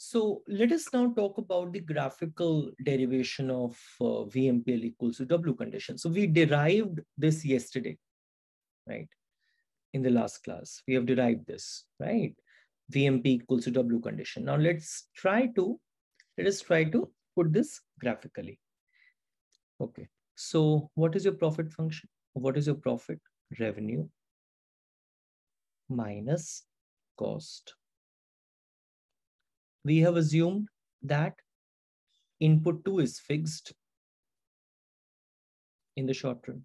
So let us now talk about the graphical derivation of uh, VMPL equals to W condition. So we derived this yesterday, right? In the last class, we have derived this, right? VMP equals to W condition. Now let's try to, let us try to put this graphically. Okay, so what is your profit function? What is your profit? Revenue minus cost we have assumed that input 2 is fixed in the short run.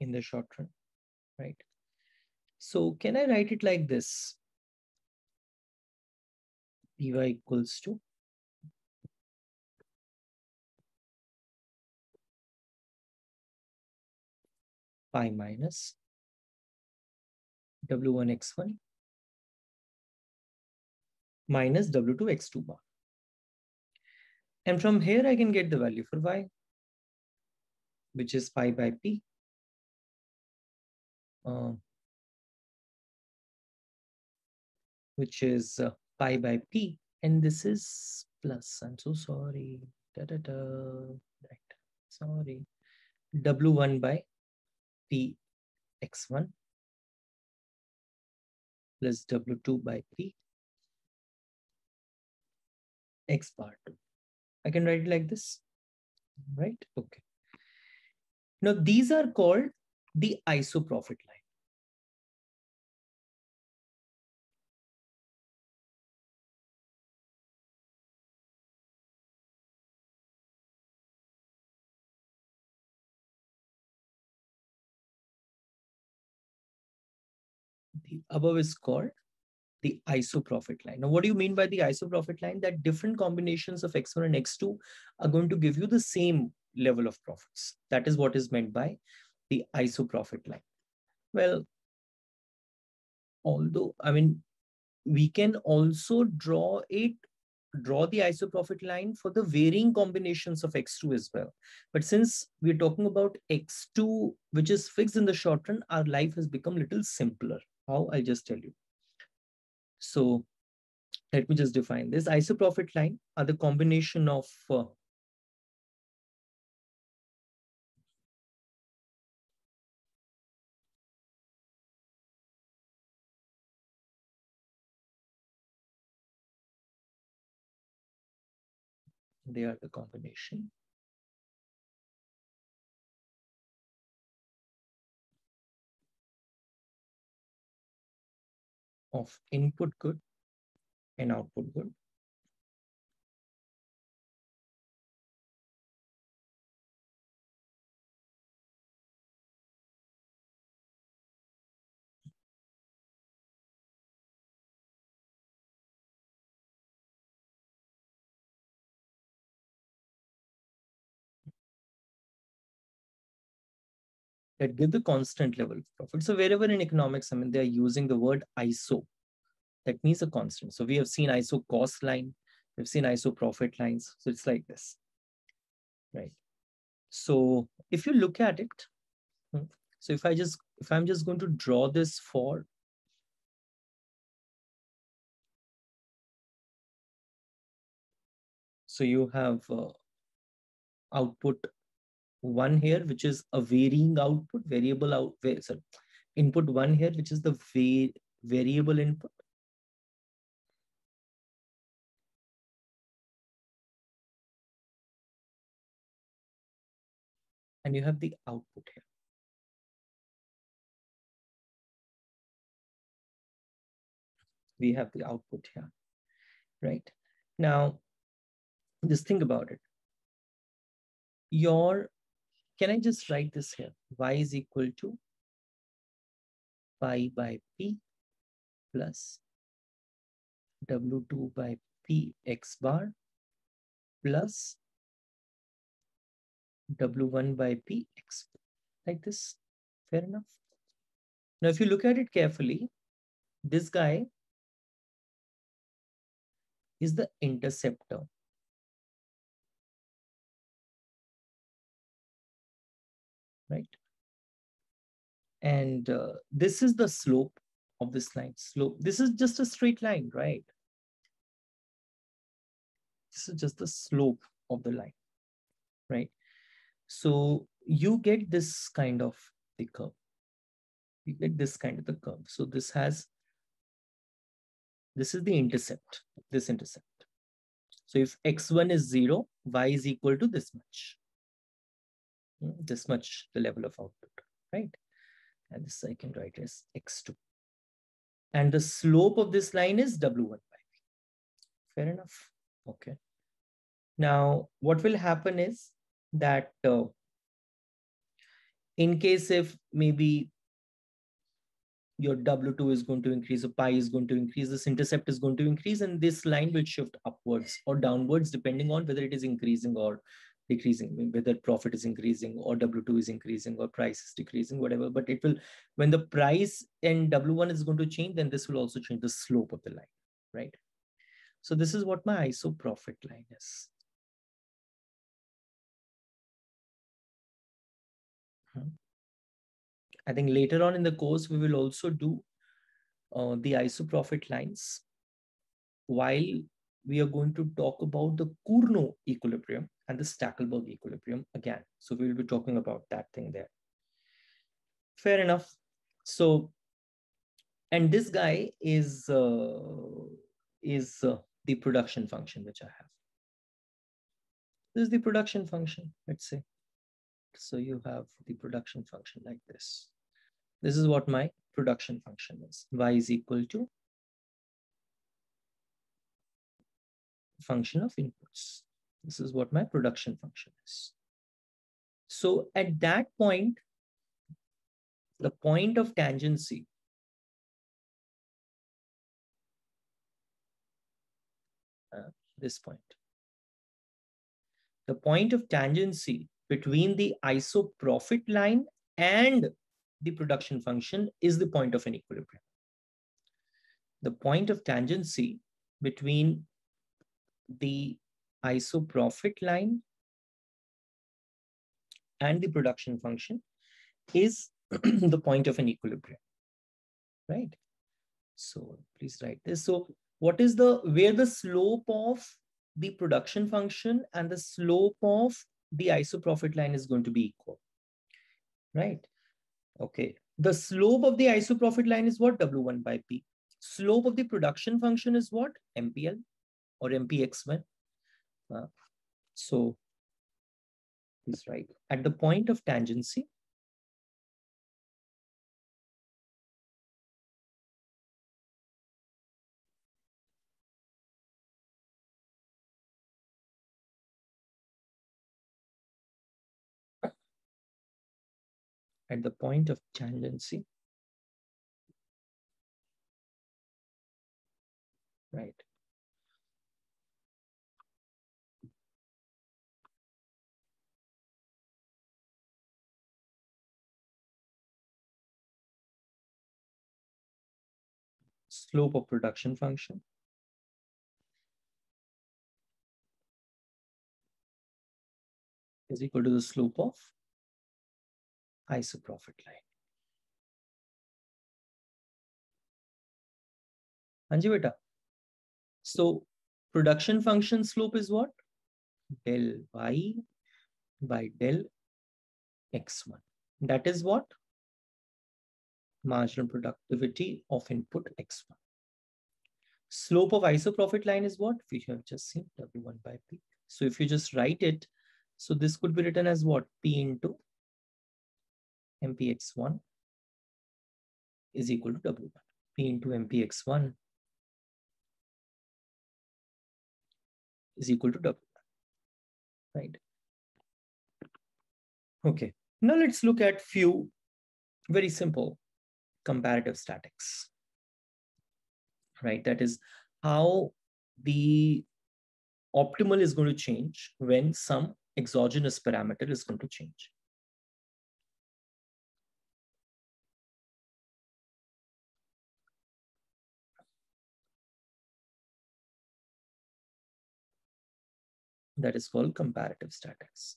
in the short run, right? So can I write it like this? Py equals to pi minus w1 x1 minus w2 x2 bar. And from here, I can get the value for y, which is pi by p. Uh, which is uh, pi by p. And this is plus. I'm so sorry. Da, da, da. Right. Sorry. W1 by P x1 plus W2 by P x bar 2. I can write it like this, right? Okay. Now these are called the ISO profit line. Above is called the ISO profit line. Now, what do you mean by the ISO profit line? That different combinations of X1 and X2 are going to give you the same level of profits. That is what is meant by the ISO profit line. Well, although, I mean, we can also draw it draw the ISO profit line for the varying combinations of X2 as well. But since we're talking about X2, which is fixed in the short run, our life has become a little simpler. How? I'll just tell you. So let me just define this. ISO profit line are the combination of uh, they are the combination of input good and output good. That give the constant level of profit. So wherever in economics, I mean, they're using the word ISO. That means a constant. So we have seen ISO cost line, we've seen ISO profit lines. So it's like this, right? So if you look at it, hmm, so if I just, if I'm just going to draw this for So you have uh, output one here, which is a varying output, variable out, sorry, input one here, which is the va variable input. And you have the output here. We have the output here, right? Now, just think about it. Your can I just write this here? y is equal to pi by p plus w2 by p x bar plus w1 by p x like this. Fair enough. Now, if you look at it carefully, this guy is the interceptor. Right? And uh, this is the slope of this line. Slope. This is just a straight line, right? This is just the slope of the line, right? So you get this kind of the curve. You get this kind of the curve. So this has, this is the intercept, this intercept. So if x1 is 0, y is equal to this much. This much the level of output, right? And this I can write as x2. And the slope of this line is w1 by v. Fair enough. Okay. Now, what will happen is that uh, in case if maybe your W2 is going to increase, or pi is going to increase, this intercept is going to increase, and this line will shift upwards or downwards, depending on whether it is increasing or decreasing, whether profit is increasing or W2 is increasing or price is decreasing, whatever. But it will, when the price in W1 is going to change, then this will also change the slope of the line, right? So this is what my ISO profit line is. I think later on in the course, we will also do uh, the isoprofit lines while we are going to talk about the Cournot equilibrium and the Stackelberg equilibrium again. So we will be talking about that thing there. Fair enough. So, and this guy is, uh, is uh, the production function which I have. This is the production function, let's say. So you have the production function like this. This is what my production function is. Y is equal to function of inputs. This is what my production function is. So at that point, the point of tangency uh, this point. The point of tangency between the iso profit line and the production function is the point of an equilibrium. The point of tangency between the iso profit line and the production function is the point of an equilibrium, right? So please write this. So what is the, where the slope of the production function and the slope of the iso profit line is going to be equal, right? Okay. The slope of the iso profit line is what? W1 by P. Slope of the production function is what? MPL or MPX1. Uh, so is right. At the point of tangency, at the point of tangency. Right. Slope of production function. is equal to the slope of isoprofit line. Anji. So production function slope is what? Del y by del x1. That is what? Marginal productivity of input x1. Slope of isoprofit line is what? We have just seen W1 by P. So if you just write it, so this could be written as what? P into mpx1 is equal to w1. P into mpx1 is equal to w1, right? Okay, now let's look at few very simple comparative statics, right? That is how the optimal is going to change when some exogenous parameter is going to change. that is called comparative statics.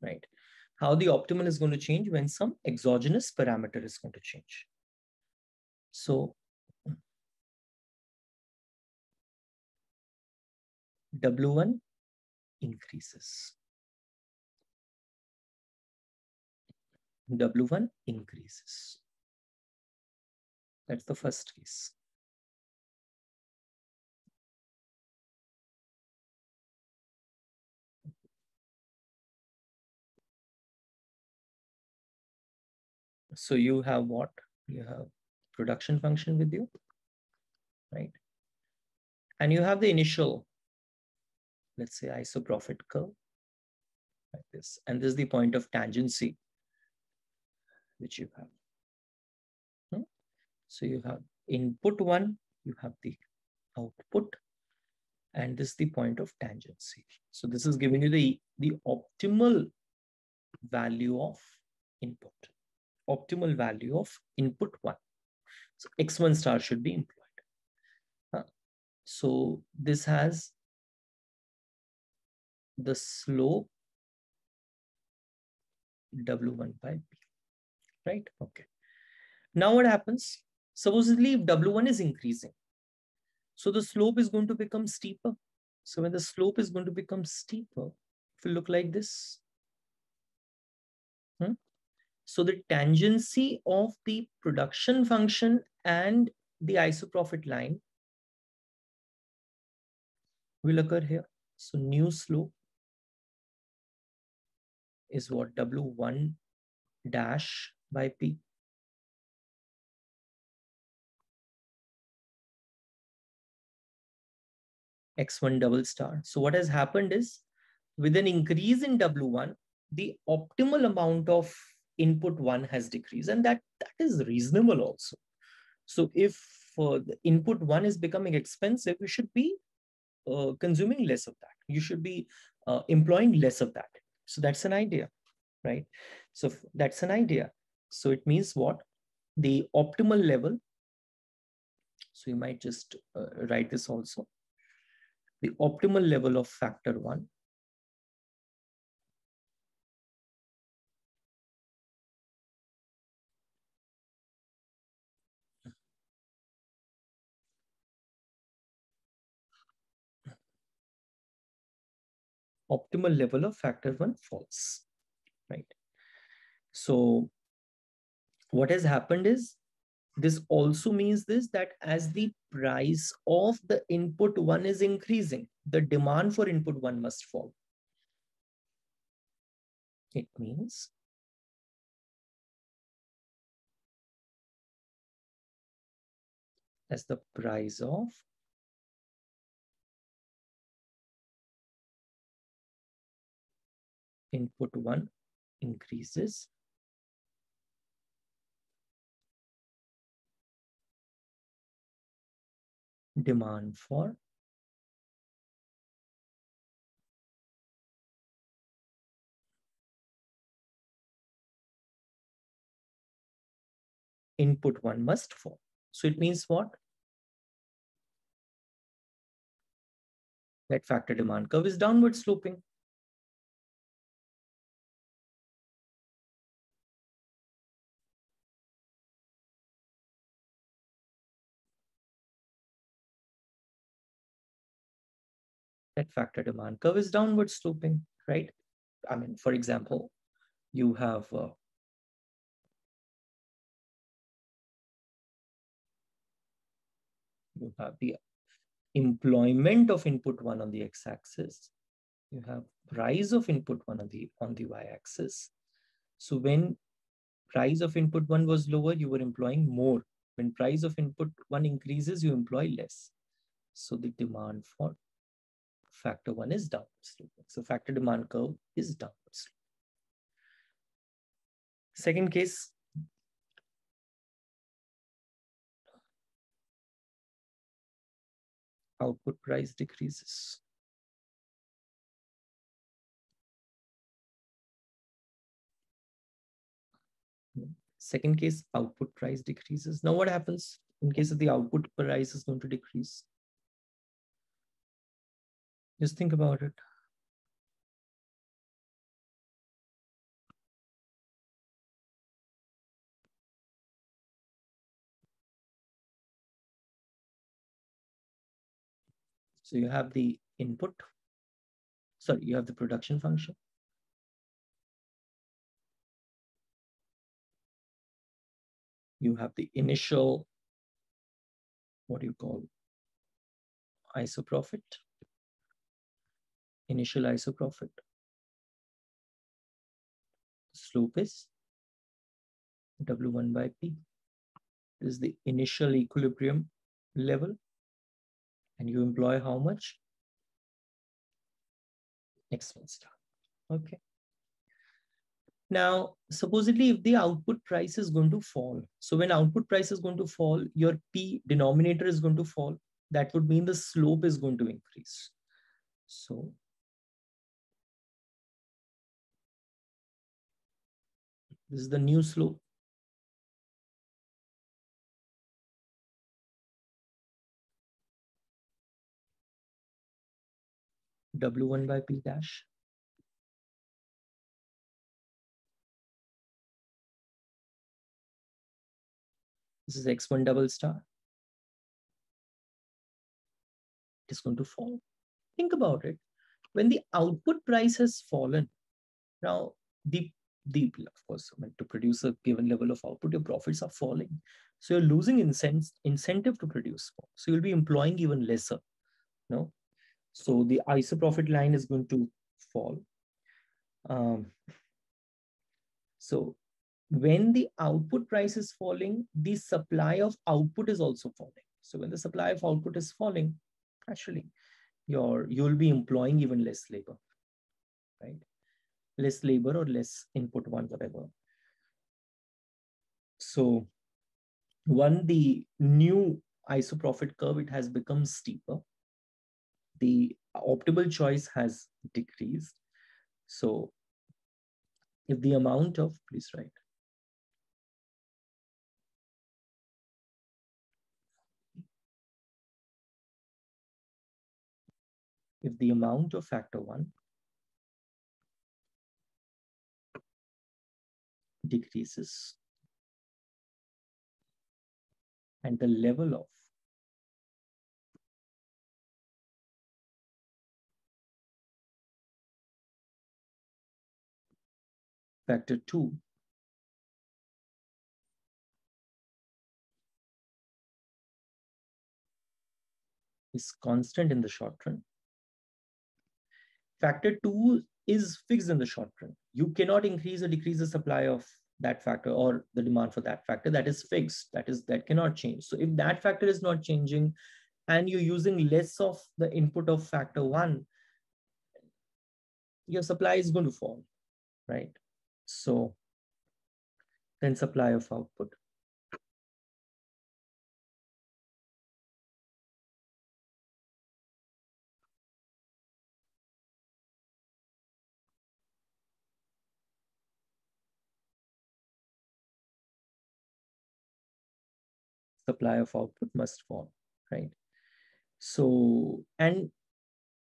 right? How the optimal is going to change when some exogenous parameter is going to change. So W1 increases. W1 increases. That's the first case. So you have what? You have production function with you, right? And you have the initial, let's say isoprofit curve like this. And this is the point of tangency which you have. Hmm? So you have input one, you have the output, and this is the point of tangency. So this is giving you the, the optimal value of input optimal value of input one. So X1 star should be employed. So this has the slope W1 by B, right? Okay. Now what happens? Supposedly if W1 is increasing, so the slope is going to become steeper. So when the slope is going to become steeper, it will look like this. So the tangency of the production function and the isoprofit line will occur here. So new slope is what W1 dash by P. X1 double star. So what has happened is with an increase in W1, the optimal amount of input one has decreased and that that is reasonable also. So if uh, the input one is becoming expensive you should be uh, consuming less of that. You should be uh, employing less of that. So that's an idea right? So that's an idea. So it means what? The optimal level so you might just uh, write this also. The optimal level of factor one optimal level of factor one false, right? So what has happened is this also means this that as the price of the input one is increasing, the demand for input one must fall. It means as the price of input 1 increases. Demand for input 1 must fall. So it means what? That factor demand curve is downward sloping. That factor demand curve is downward sloping, right? I mean, for example, you have uh, you have the employment of input one on the x-axis. You have price of input one on the on the y-axis. So when price of input one was lower, you were employing more. When price of input one increases, you employ less. So the demand for factor one is downward sloping. So factor demand curve is downward sloping. Second case, output price decreases. Second case, output price decreases. Now what happens in case of the output price is going to decrease? Just think about it. So you have the input, sorry, you have the production function. You have the initial, what do you call, isoprofit initial isoprofit. Slope is W1 by P. This is the initial equilibrium level and you employ how much? X1 star. Okay. Now, supposedly if the output price is going to fall, so when output price is going to fall, your P denominator is going to fall. That would mean the slope is going to increase. So this is the new slope. W1 by P dash. This is X1 double star. It is going to fall. Think about it. When the output price has fallen, now the, the of course, to produce a given level of output, your profits are falling. So you're losing incentive to produce more. So you'll be employing even lesser. No, so the isoprofit line is going to fall. Um, so when the output price is falling, the supply of output is also falling. So when the supply of output is falling, actually, your you'll be employing even less labor, right? Less labor or less input one, whatever. So one, the new isoprofit curve, it has become steeper the optimal choice has decreased. So if the amount of, please write. If the amount of factor one decreases and the level of factor 2 is constant in the short run. Factor 2 is fixed in the short run. You cannot increase or decrease the supply of that factor or the demand for that factor. That is fixed. That is that cannot change. So if that factor is not changing and you're using less of the input of factor 1, your supply is going to fall, right? So then supply of output. Supply of output must fall, right? So, and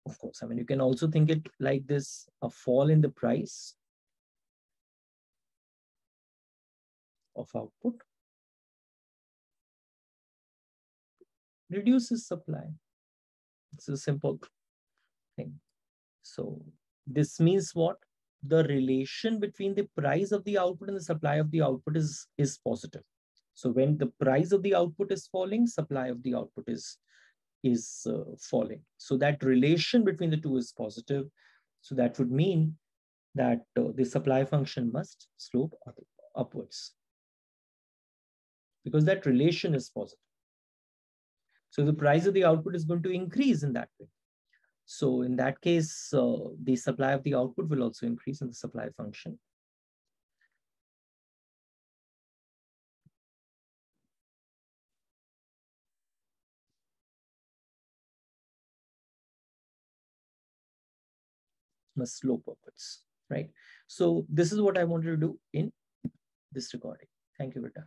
of course, I mean, you can also think it like this, a fall in the price of output reduces supply. It's a simple thing. So this means what? The relation between the price of the output and the supply of the output is, is positive. So when the price of the output is falling, supply of the output is, is uh, falling. So that relation between the two is positive. So that would mean that uh, the supply function must slope upwards because that relation is positive. So the price of the output is going to increase in that way. So in that case, uh, the supply of the output will also increase in the supply function. Slope upwards, right? So this is what I wanted to do in this recording. Thank you, Vita.